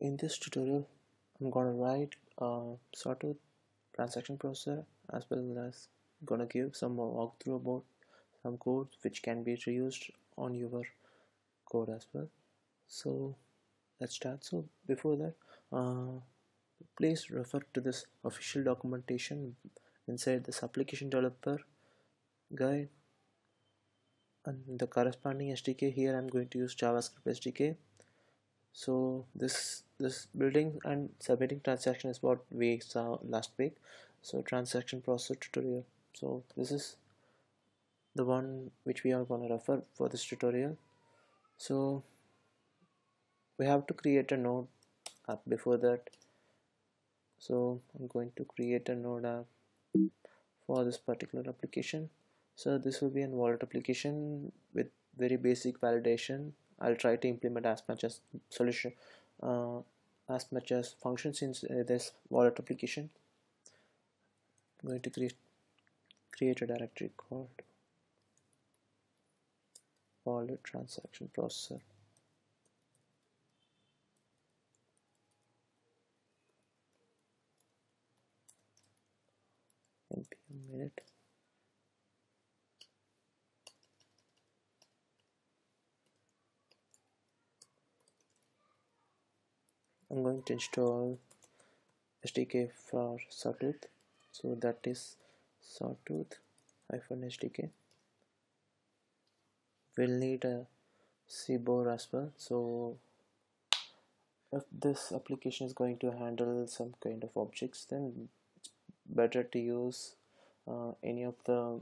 in this tutorial I'm gonna write a sawtooth transaction processor as well as gonna give some walkthrough about some code which can be reused on your code as well. So let's start. So before that uh, please refer to this official documentation inside this application developer guide and the corresponding SDK here I'm going to use JavaScript SDK so this this building and submitting transaction is what we saw last week. So transaction process tutorial. So this is the one which we are going to refer for this tutorial. So we have to create a node app before that. So I'm going to create a node app for this particular application. So this will be an wallet application with very basic validation. I'll try to implement as much as solution uh, as much as functions in uh, this wallet application. I'm going to create create a directory called wallet transaction processor. Npm init I'm going to install SDK for Sawtooth. So that is Sawtooth SDK we'll need a CBOR as well. So if this application is going to handle some kind of objects then it's better to use uh, any of the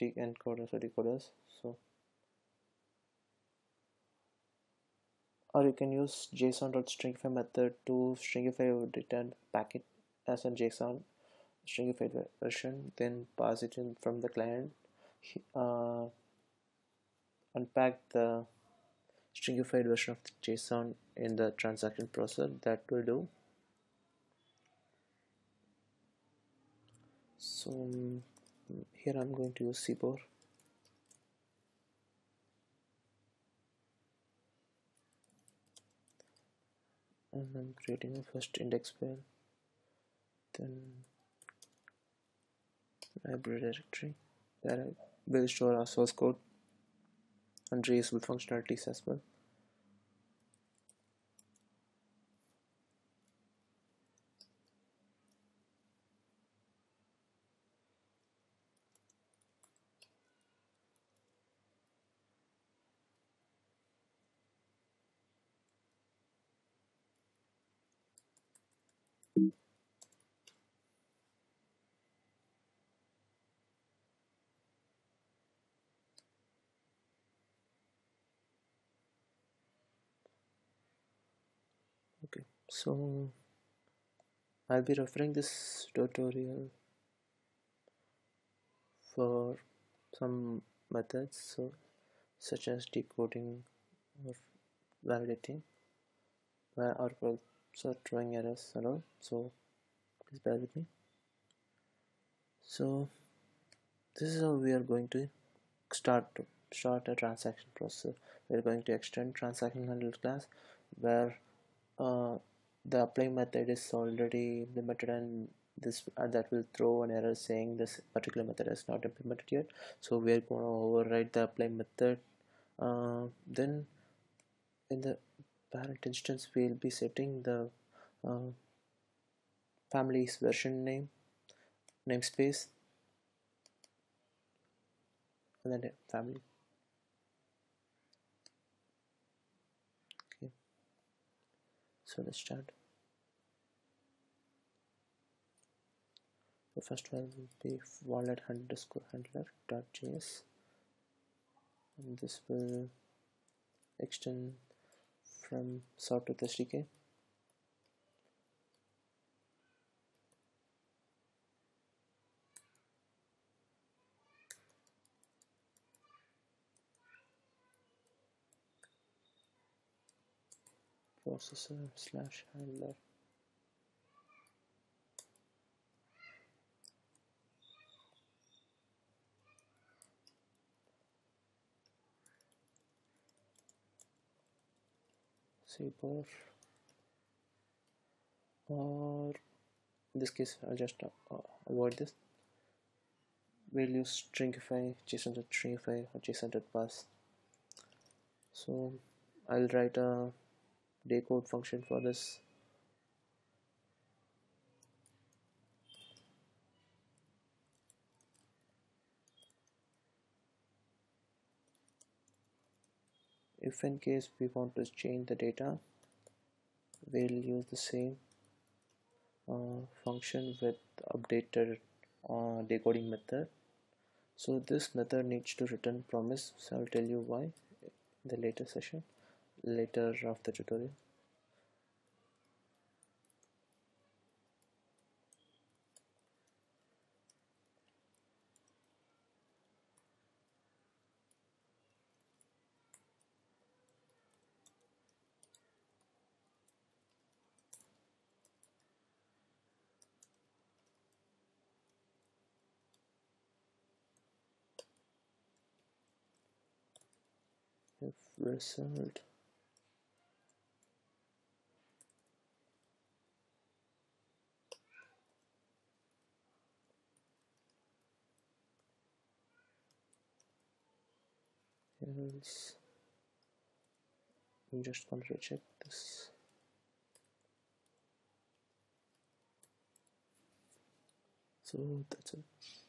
encoders or decoders. So or you can use json.stringify method to stringify your return packet as a json stringified version then pass it in from the client. Uh, unpack the stringified version of the json in the transaction process. That will do. So here I'm going to use CBOR and I'm creating a first index file then library directory that I will store our source code and reusable functionalities as well okay so I'll be referring this tutorial for some methods so such as decoding or validating or also throwing errors and all so please bear with me. So this is how we are going to start to start a transaction process. We're going to extend transaction handler class where uh, the apply method is already implemented and this uh, that will throw an error saying this particular method is not implemented yet. So we're going to override the apply method uh, then in the parent instance we'll be setting the uh, family's version name namespace and then family. Okay. So let's start. The first one will be wallet underscore handler dot js and this will extend from sawtooth SDK processor slash handler or in this case I'll just uh, avoid this we'll use stringify JSON stringify, or JSON parse. so I'll write a decode function for this if in case we want to change the data we'll use the same uh, function with updated uh, decoding method. So this method needs to return promise. So I'll tell you why in the later session later of the tutorial if result else I'm just going to reject this. So that's it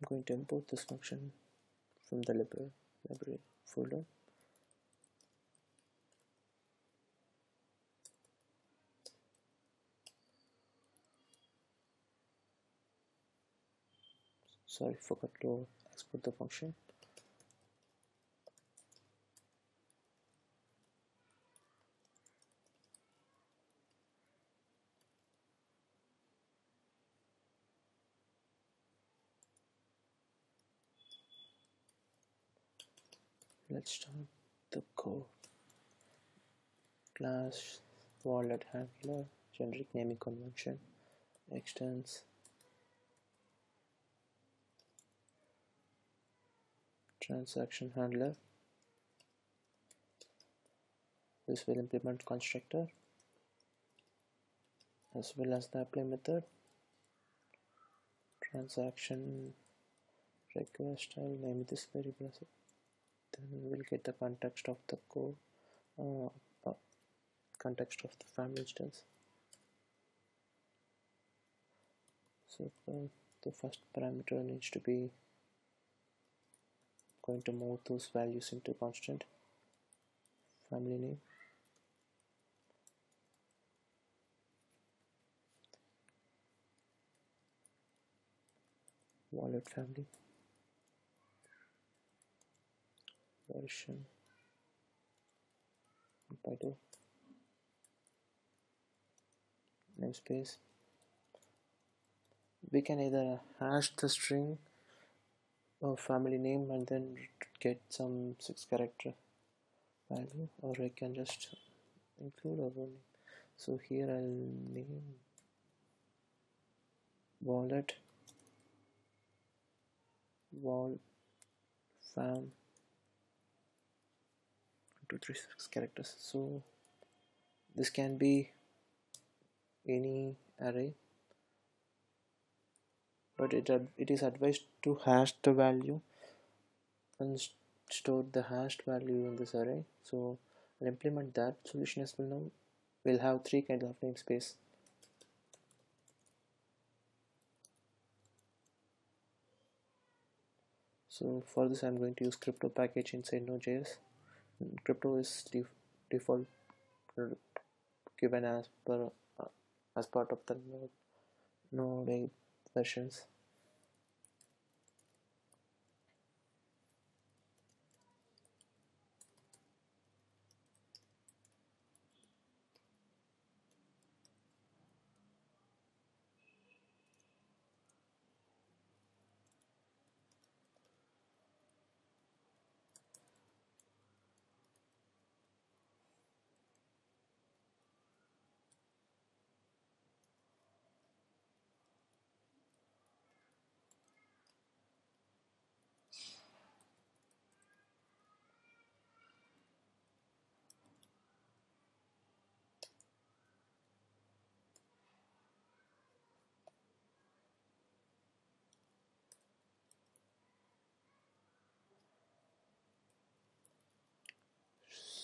I'm going to import this function from the library, library folder. Sorry forgot to export the function let's start the code. Class wallet handler generic naming convention extends. Transaction handler. This will implement constructor as well as the apply method. Transaction request I'll name this variable then we'll get the context of the code uh, uh, context of the family instance. So uh, the first parameter needs to be going to move those values into constant family name. Wallet family version namespace we can either hash the string or family name and then get some six character value or I can just include our name. So here I'll name wallet wall fam two three six characters. So this can be any array but it, it is advised to hash the value and store the hashed value in this array. So I'll implement that solution as well now. We'll have three kinds of namespace. So for this I'm going to use crypto package inside Node.js crypto is def default given as per uh, as part of the node, node 8 versions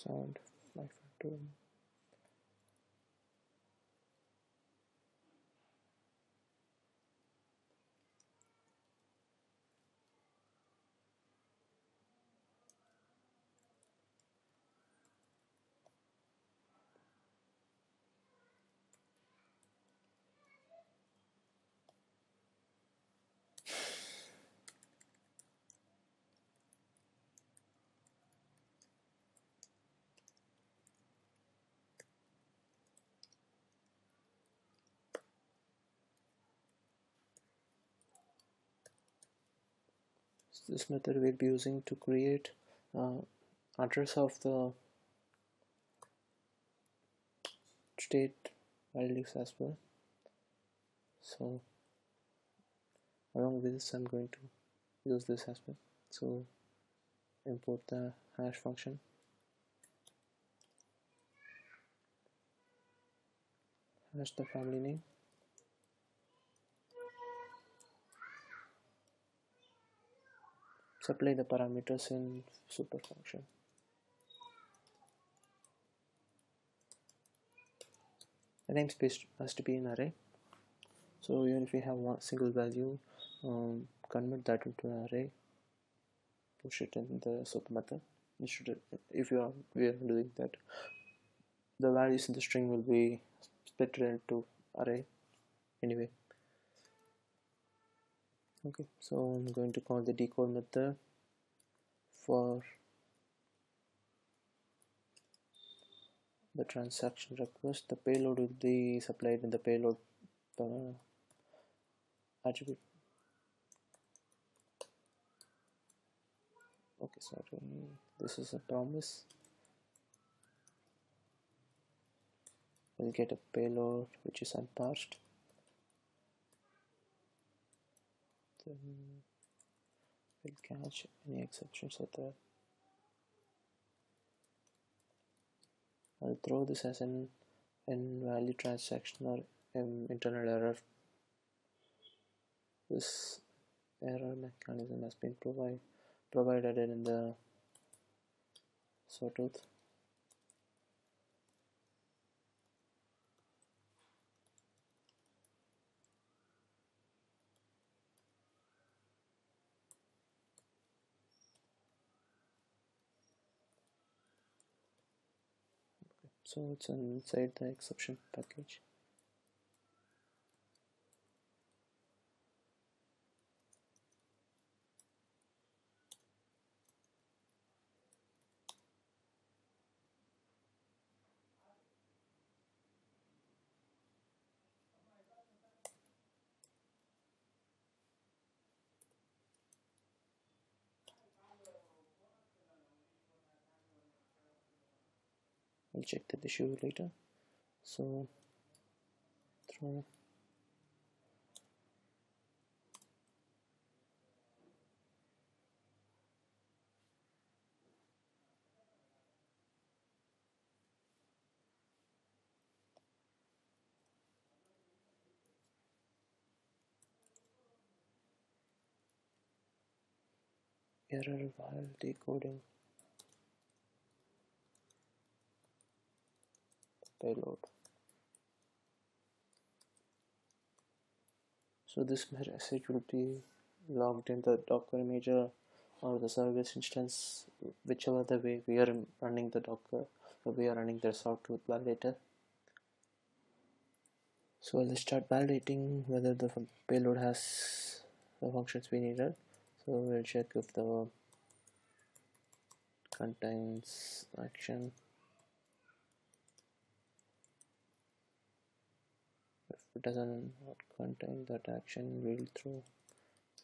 sound my factor this method we'll be using to create uh, address of the state values as well. So along with this I'm going to use this as well. So import the hash function. Hash the family name supply the parameters in super function. The namespace has to be an array. So even if we have one single value um, convert that into an array push it in the super method. You should if you are we are doing that the values in the string will be split into array anyway okay so I'm going to call the decode method for the transaction request. The payload will be supplied in the payload uh, attribute. Okay sorry this is a promise. We'll get a payload which is unparsed we'll catch any exceptions at that I'll throw this as an value transaction or um, internal error. This error mechanism has been provide, provided in the sawtooth so it's inside the exception package I'll check that issue later. So throw error while decoding payload. So this message will be logged in the docker imager or the service instance whichever the way we are running the docker or we are running the sawtooth validator. So let's start validating whether the payload has the functions we needed. So we'll check if the contains action it doesn't contain that action we'll throw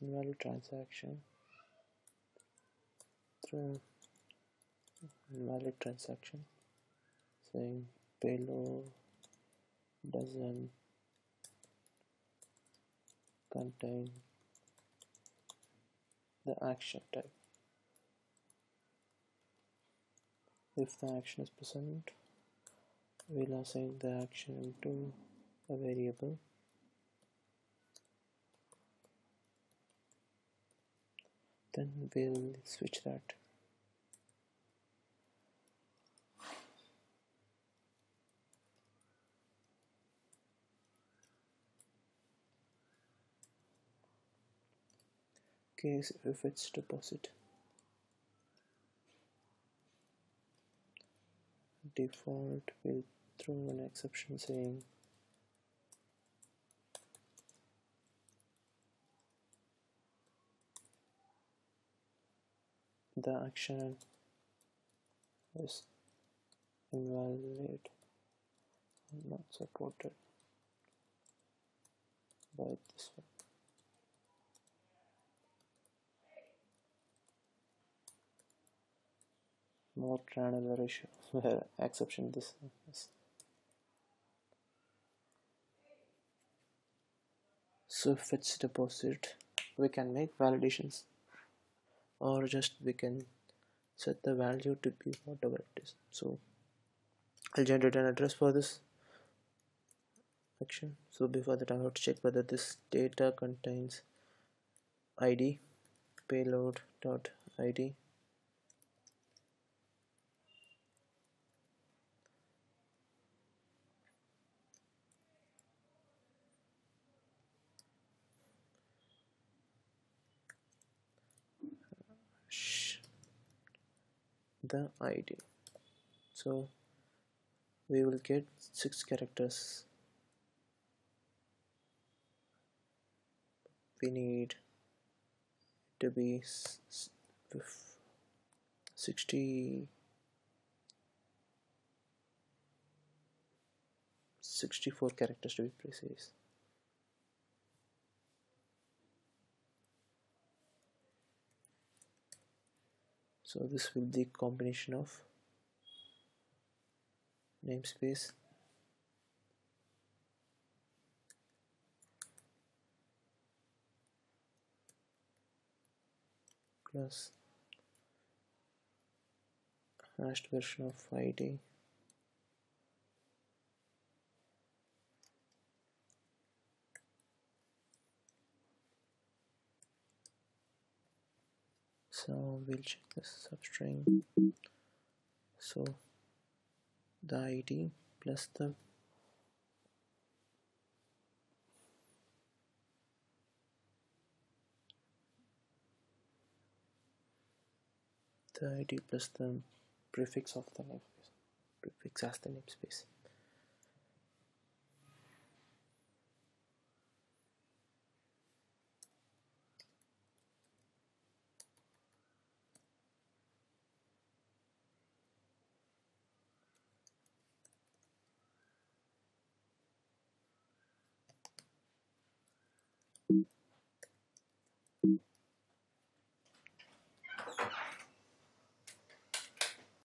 invalid transaction through invalid transaction saying payload doesn't contain the action type. If the action is present we'll assign the action into a variable then we'll switch that. Case if it's deposit. Default will throw an exception saying the action is invalid not supported by this one. More granular issue where exception this is. So if it's deposit, we can make validations or just we can set the value to be whatever it is. So I'll generate an address for this action so before that I have to check whether this data contains id payload dot id the id so we will get six characters. We need to be 60 64 characters to be precise so this will be combination of namespace plus hashed version of id so we'll check this substring. So the id plus the the id plus the prefix of the namespace. Prefix as the namespace